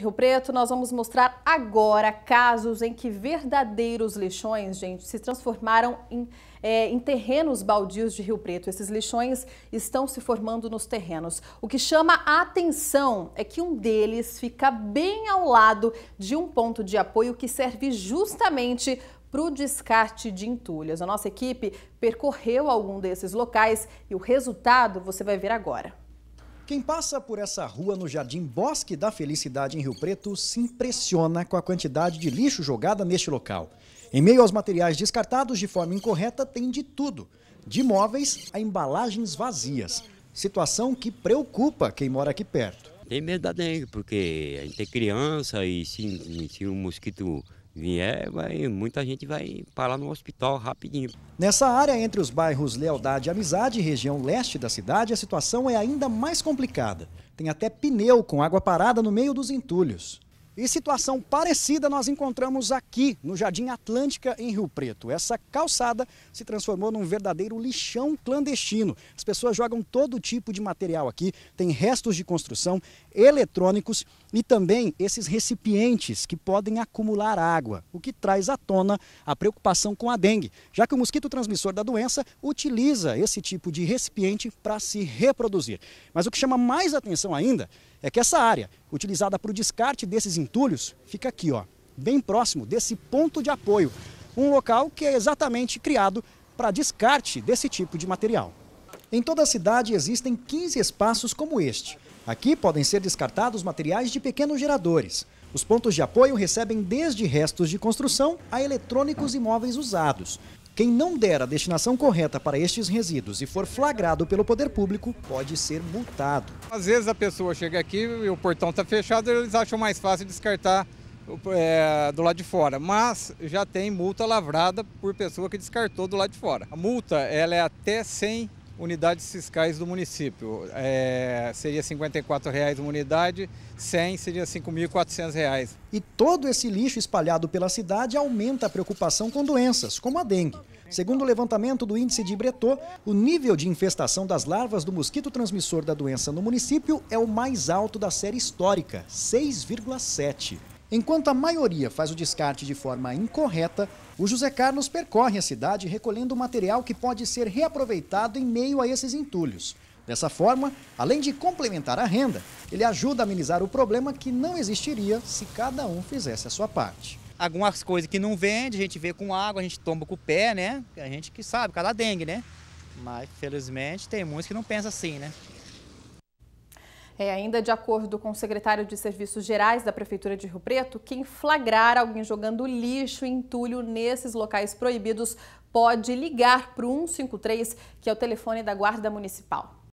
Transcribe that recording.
Rio Preto, nós vamos mostrar agora casos em que verdadeiros lixões, gente, se transformaram em, é, em, terrenos baldios de Rio Preto. Esses lixões estão se formando nos terrenos. O que chama a atenção é que um deles fica bem ao lado de um ponto de apoio que serve justamente para o descarte de entulhas. A nossa equipe percorreu algum desses locais e o resultado você vai ver agora. Quem passa por essa rua no Jardim Bosque da Felicidade em Rio Preto se impressiona com a quantidade de lixo jogada neste local. Em meio aos materiais descartados de forma incorreta, tem de tudo, de móveis a embalagens vazias. Situação que preocupa quem mora aqui perto. Tem medo da dengue, porque a gente tem criança e se, se o mosquito vier, vai, muita gente vai parar no hospital rapidinho. Nessa área entre os bairros Lealdade e Amizade, região leste da cidade, a situação é ainda mais complicada. Tem até pneu com água parada no meio dos entulhos. E situação parecida nós encontramos aqui no Jardim Atlântica, em Rio Preto. Essa calçada se transformou num verdadeiro lixão clandestino. As pessoas jogam todo tipo de material aqui, tem restos de construção, eletrônicos e também esses recipientes que podem acumular água, o que traz à tona a preocupação com a dengue, já que o mosquito transmissor da doença utiliza esse tipo de recipiente para se reproduzir. Mas o que chama mais atenção ainda é que essa área, utilizada para o descarte desses entulhos, fica aqui, ó, bem próximo desse ponto de apoio. Um local que é exatamente criado para descarte desse tipo de material. Em toda a cidade existem 15 espaços como este. Aqui podem ser descartados materiais de pequenos geradores. Os pontos de apoio recebem desde restos de construção a eletrônicos e móveis usados. Quem não der a destinação correta para estes resíduos e for flagrado pelo poder público, pode ser multado. Às vezes a pessoa chega aqui e o portão está fechado, eles acham mais fácil descartar é, do lado de fora, mas já tem multa lavrada por pessoa que descartou do lado de fora. A multa ela é até 100 unidades fiscais do município. É, seria R$ 54,00 uma unidade, 100 seria R$ 5.400. E todo esse lixo espalhado pela cidade aumenta a preocupação com doenças, como a dengue. Segundo o levantamento do índice de Bretô, o nível de infestação das larvas do mosquito transmissor da doença no município é o mais alto da série histórica, 6,7. Enquanto a maioria faz o descarte de forma incorreta, o José Carlos percorre a cidade recolhendo material que pode ser reaproveitado em meio a esses entulhos. Dessa forma, além de complementar a renda, ele ajuda a amenizar o problema que não existiria se cada um fizesse a sua parte. Algumas coisas que não vende, a gente vê com água, a gente toma com o pé, né? A gente que sabe, cada dengue, né? Mas, felizmente, tem muitos que não pensam assim, né? É, ainda de acordo com o secretário de Serviços Gerais da Prefeitura de Rio Preto, quem flagrar alguém jogando lixo e entulho nesses locais proibidos pode ligar para o 153, que é o telefone da Guarda Municipal.